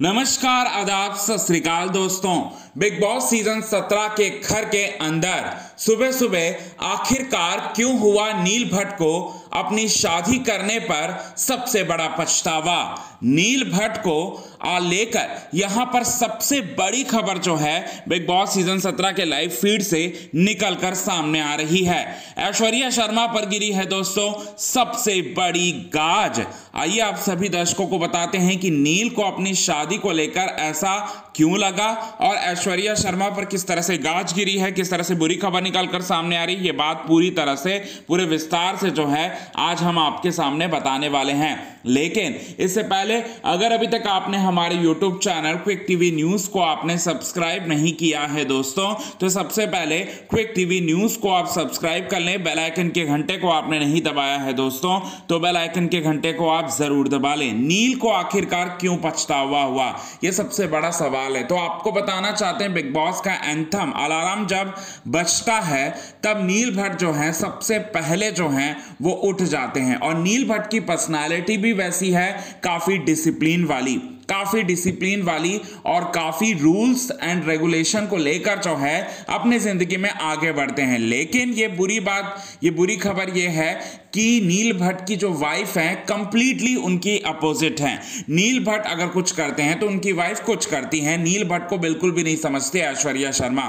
नमस्कार आदाब सत श्रीकाल दोस्तों। बिग बॉस सीज़न 17 के घर के अंदर। सुबह सुबह आखिरकार क्यों हुआ नील भट्ट को अपनी शादी करने पर सबसे बड़ा पछतावा? नील भट्ट को आ लेकर यहाँ पर सबसे बड़ी खबर जो है, बिग बॉस सीज़न 17 के लाइव फ़ीड से निकलकर सामने आ रही है। ऐश्वर्या शर्मा पर गिरी है दोस्तों, सबसे बड़ी गाज। आइए आप सभी दर्शकों को बताते हैं कि नील को अपनी शादी को लेकर ऐसा क्यों लगा और ऐश्वर्या शर्मा पर किस तरह से गाज गिरी है, किस तरह से बुरी खबर निकलकर सामने आ रही है, ये बात पूरी तरह से, पूरे विस्तार से जो है, आज हम आपके सामने बताने वाले हैं। लेकिन इससे पहले, अगर अभी तक आपने हमारे YouTube channel Quick TV News को आपने सब्सक्राइब नहीं किया है दोस्तों तो सबसे पहले क्विक टीवी न्यूज़ को आप सब्सक्राइब कर लें बेल आइकन के घंटे को आपने नहीं दबाया है दोस्तों तो बेल आइकन के घंटे को आप ज़रूर दबा लें। नील को आखिरकार क्यों पछतावा हुआ? यह सबसे बड़ा सवाल है। तो आपको बताना चाहते हैं, बिग बॉस का एंथम, अलार्म जब बजता है, तब नील भट्ट जो है, सबसे पहले जो है, वो उठ जाते हैं। और नील भट्ट की पर्सनालिटी भी वैसी है, काफ़ी डिसिप्लिन वाली। काफ़ी डिसिप्लिन वाली और काफ़ी रूल्स एंड रेगुलेशन को लेकर जो है, अपने ज़िंदगी में आगे बढ़ते हैं। लेकिन ये बुरी बात, ये बुरी खबर ये है कि नील भट्ट की जो वाइफ है कंप्लीटली उनकी अपोजिट है। नील भट्ट अगर कुछ करते हैं तो उनकी वाइफ कुछ करती है। नील भट्ट को बिल्कुल भी नहीं समझते ऐश्वर्या शर्मा।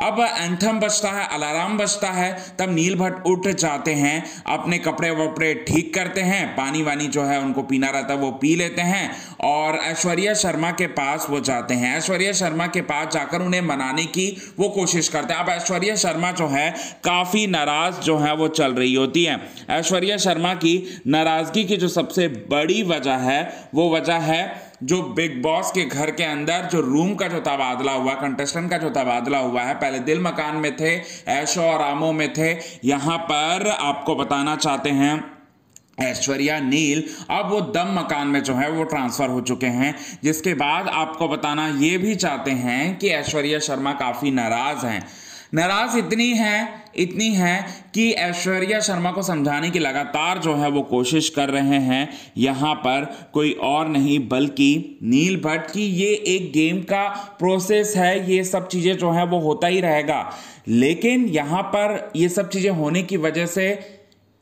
अब एंथम बचता है, अलार्म बचता है, तब नील भट्ट उठ जाते हैं, अपने कपड़े वपड़े ठीक करते हैं पानी वानी जो है उनको पीना रहता है, वो पी लेते हैं और ऐश्वर्या शर्मा के पास वो जाते हैं। ऐश्वर्या शर्मा के पास जाकर उन्हें मनाने की वो कोशिश करते हैं। अब ऐश्वर्या शर्मा जो है, काफ़ी नाराज़ जो है वो चल रही होती है। ऐश्वर्या शर्मा की नाराज़गी की जो सबसे बड़ी वजह है, वो वजह है जो बिग बॉस के घर के अंदर जो रूम का जो तबादला हुआ कंटेस्टेंट का जो तबादला हुआ है, पहले दिल मकान में थे, ऐशो और आमो में थे। यहाँ पर आपको बताना चाहते हैं ऐश्वर्या, नील, अब वो दम मकान में जो है वो ट्रांसफ़र हो चुके हैं। जिसके बाद आपको बताना ये भी चाहते हैं कि ऐश्वर्या शर्मा काफ़ी नाराज़ हैं। नाराज़ इतनी है इतनी है कि ऐश्वर्या शर्मा को समझाने की लगातार जो है वो कोशिश कर रहे हैं। यहाँ पर कोई और नहीं, बल्कि नील भट्ट की ये एक गेम का प्रोसेस है। ये सब चीज़ें जो है वो होता ही रहेगा। लेकिन यहाँ पर ये सब चीज़ें होने की वजह से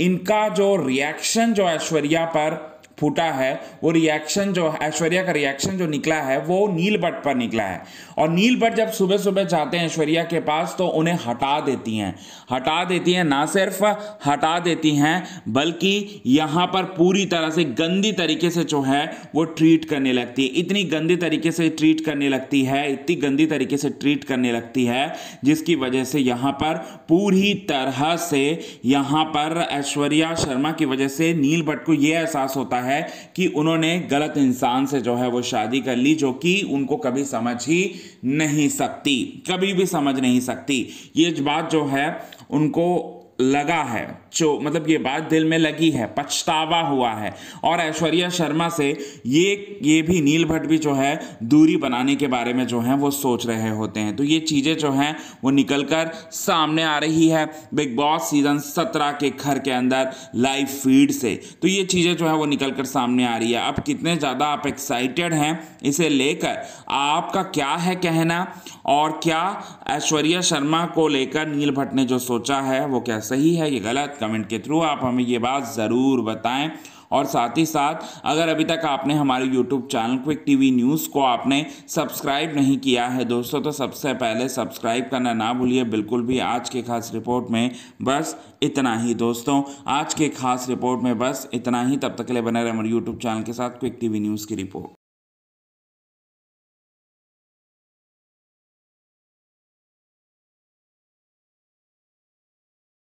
इनका जो रिएक्शन जो ऐश्वर्या पर फूटा है, वो रिएक्शन जो, ऐश्वर्या का रिएक्शन जो निकला है, वो नील भट्ट पर निकला है। और नील भट्ट जब सुबह सुबह जाते हैं ऐश्वर्या के पास तो उन्हें हटा देती हैं। हटा देती हैं, ना सिर्फ़ हटा देती हैं, बल्कि यहाँ पर पूरी तरह से गंदी तरीके से जो है, वो ट्रीट करने लगती है। इतनी गंदी तरीके से ट्रीट करने लगती है, इतनी गंदी तरीके से ट्रीट करने लगती है, जिसकी वजह से यहाँ पर पूरी तरह से यहाँ पर ऐश्वर्या शर्मा की वजह से नील भट्ट को यह एहसास होता है कि उन्होंने गलत इंसान से जो है वो शादी कर ली, जो कि उनको कभी समझ ही नहीं सकती, कभी भी समझ नहीं सकती। ये बात जो है, उनको लगा है, जो मतलब ये बात दिल में लगी है, पछतावा हुआ है। और ऐश्वर्या शर्मा से ये ये भी नील भट्ट भी जो है, दूरी बनाने के बारे में जो है, वो सोच रहे होते हैं। तो ये चीज़ें जो हैं, वो निकल कर सामने आ रही है बिग बॉस सीज़न सत्रह के घर के अंदर लाइव फ़ीड से। तो ये चीज़ें जो है, वो निकल कर सामने आ रही है। अब कितने ज़्यादा आप एक्साइटेड हैं, इसे लेकर आपका क्या है कहना? और क्या ऐश्वर्या शर्मा को लेकर नील भट्ट ने जो सोचा है, वो क्या सही है ये गलत कमेंट के थ्रू आप हमें ये बात ज़रूर बताएँ। और साथ ही साथ, अगर अभी तक आपने हमारे YouTube channel Quick TV News को आपने सब्सक्राइब नहीं किया है दोस्तों तो सबसे पहले सब्सक्राइब करना ना भूलिए। बिल्कुल भी आज के खास रिपोर्ट में बस इतना ही दोस्तों। आज के खास रिपोर्ट में बस इतना ही। तब तक के लिए बने रहे हमारे यूट्यूब चैनल के साथ क्विक टीवी न्यूज़ की रिपोर्ट।